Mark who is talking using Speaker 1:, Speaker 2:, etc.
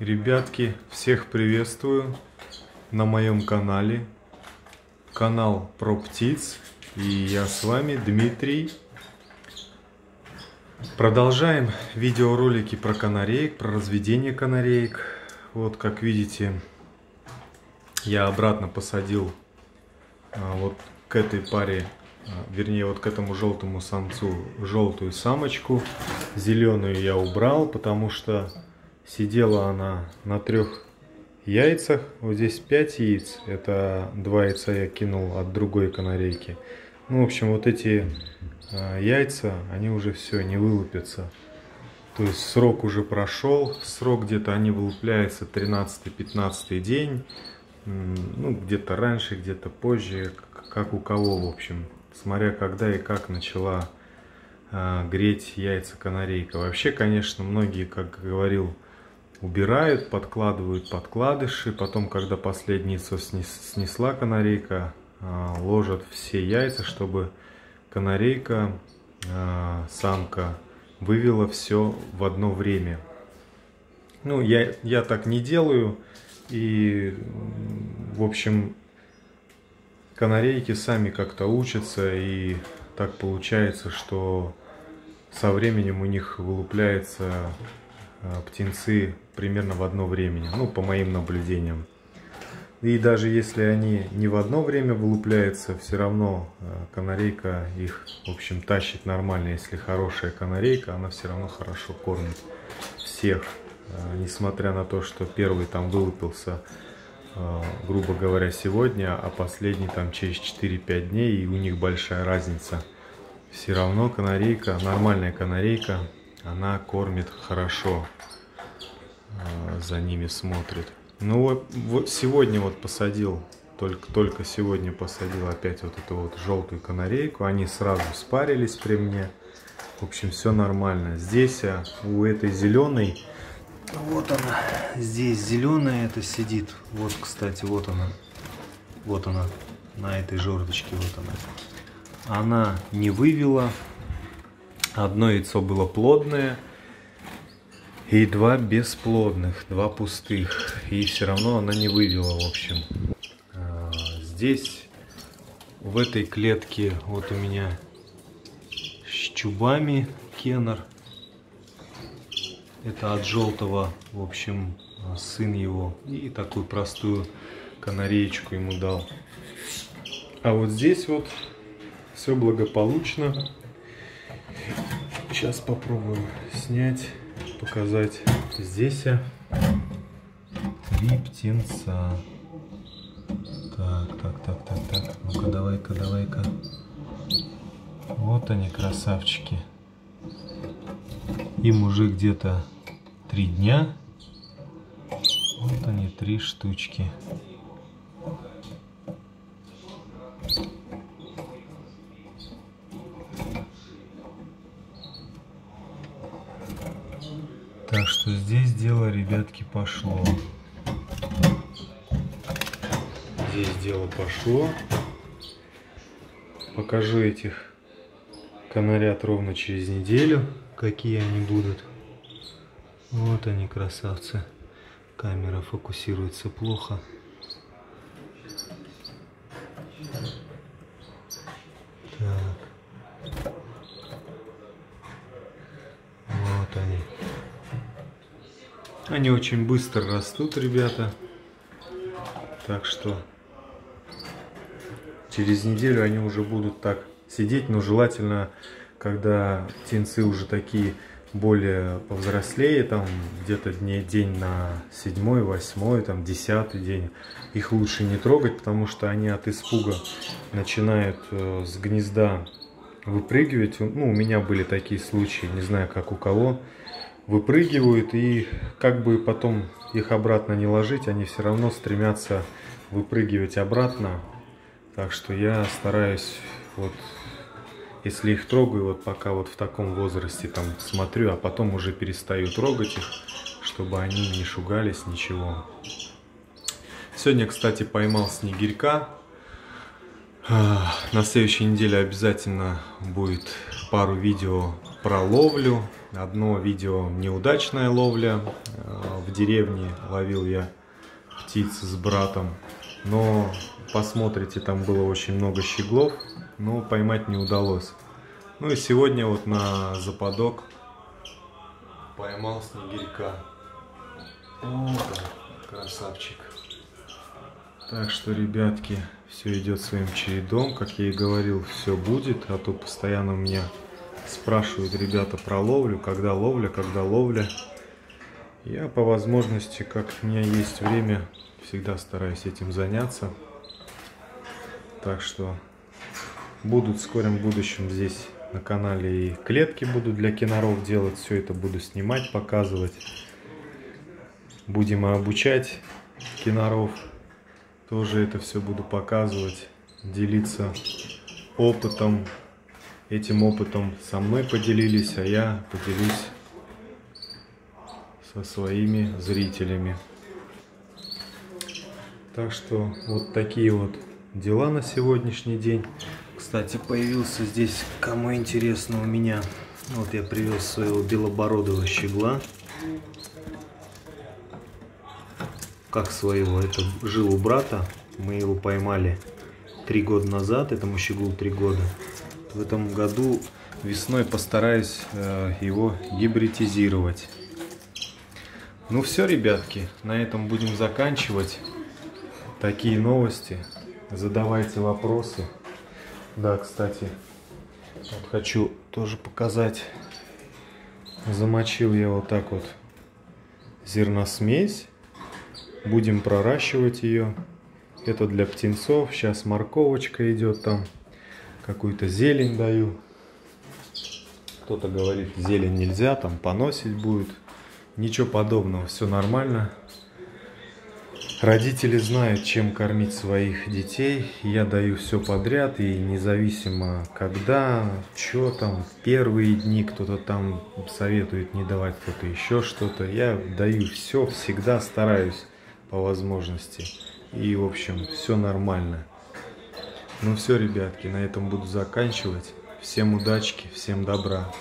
Speaker 1: Ребятки, всех приветствую на моем канале. Канал про птиц. И я с вами Дмитрий. Продолжаем видеоролики про канареек, про разведение канареек. Вот, как видите, я обратно посадил а, вот к этой паре, а, вернее, вот к этому желтому самцу желтую самочку. Зеленую я убрал, потому что Сидела она на трех яйцах. Вот здесь 5 яиц. Это два яйца я кинул от другой канарейки. Ну, в общем, вот эти э, яйца, они уже все, не вылупятся. То есть срок уже прошел. Срок где-то они вылупляются 13-15 день. Ну, где-то раньше, где-то позже. Как у кого, в общем. Смотря когда и как начала э, греть яйца канарейка. Вообще, конечно, многие, как говорил убирают, подкладывают подкладыши. Потом, когда последний снесла канарейка, а, ложат все яйца, чтобы канарейка, а, самка, вывела все в одно время. Ну, я, я так не делаю. И, в общем, канарейки сами как-то учатся. И так получается, что со временем у них вылупляется птенцы примерно в одно время, ну, по моим наблюдениям. И даже если они не в одно время вылупляются, все равно а, канарейка их, в общем, тащит нормально. Если хорошая канарейка, она все равно хорошо кормит всех. А, несмотря на то, что первый там вылупился, грубо говоря, сегодня, а последний там через 4-5 дней, и у них большая разница. Все равно канарейка, нормальная канарейка, она кормит хорошо, а, за ними смотрит. Ну вот, вот сегодня вот посадил, только, только сегодня посадил опять вот эту вот желтую канарейку. Они сразу спарились при мне. В общем, все нормально. Здесь а, у этой зеленой, вот она, здесь зеленая это сидит. Вот, кстати, вот она, вот она, на этой жердочке, вот она. Она не вывела, Одно яйцо было плодное, и два бесплодных, два пустых. И все равно она не вывела, в общем. А, здесь, в этой клетке, вот у меня с чубами кеннер. Это от желтого, в общем, сын его. И такую простую канареечку ему дал. А вот здесь вот все благополучно. Сейчас попробуем снять, показать. Здесь три птенца. Так, так, так, так, так. Ну-ка, давай-ка, давай-ка. Вот они, красавчики. Им уже где-то три дня. Вот они, три штучки. Что здесь дело, ребятки, пошло. Здесь дело пошло. Покажу этих канарят ровно через неделю, какие они будут. Вот они, красавцы. Камера фокусируется плохо. Они очень быстро растут, ребята. Так что через неделю они уже будут так сидеть. Но желательно, когда птенцы уже такие более повзрослее, там где-то дней день на седьмой, восьмой, там десятый день, их лучше не трогать, потому что они от испуга начинают э, с гнезда выпрыгивать. Ну, у меня были такие случаи, не знаю, как у кого выпрыгивают и как бы потом их обратно не ложить, они все равно стремятся выпрыгивать обратно. Так что я стараюсь вот если их трогаю, вот пока вот в таком возрасте там смотрю, а потом уже перестаю трогать их, чтобы они не шугались, ничего. Сегодня, кстати, поймал снегирька. На следующей неделе обязательно будет пару видео про ловлю Одно видео неудачная ловля. Э, в деревне ловил я птиц с братом. Но посмотрите, там было очень много щеглов, но поймать не удалось. Ну и сегодня вот на западок поймал снегирька. Вот красавчик. Так что, ребятки, все идет своим чередом. Как я и говорил, все будет. А то постоянно у меня спрашивают ребята про ловлю. Когда ловля, когда ловля. Я по возможности, как у меня есть время, всегда стараюсь этим заняться. Так что будут в скором будущем здесь на канале и клетки буду для киноров делать. Все это буду снимать, показывать. Будем обучать киноров. Тоже это все буду показывать, делиться опытом. Этим опытом со мной поделились, а я поделюсь со своими зрителями. Так что вот такие вот дела на сегодняшний день. Кстати, появился здесь, кому интересно, у меня. Вот я привез своего белобородого щегла. Как своего, это жил у брата. Мы его поймали три года назад, этому щеглу три года. В этом году весной постараюсь э, его гибридизировать. Ну все, ребятки, на этом будем заканчивать. Такие новости. Задавайте вопросы. Да, кстати, вот хочу тоже показать. Замочил я вот так вот зерносмесь. Будем проращивать ее. Это для птенцов. Сейчас морковочка идет там. Какую-то зелень даю. Кто-то говорит, зелень нельзя, там поносить будет. Ничего подобного, все нормально. Родители знают, чем кормить своих детей. Я даю все подряд, и независимо когда, что там, первые дни кто-то там советует не давать кто-то еще что-то. Я даю все, всегда стараюсь по возможности. И, в общем, все нормально. Ну все, ребятки, на этом буду заканчивать. Всем удачки, всем добра.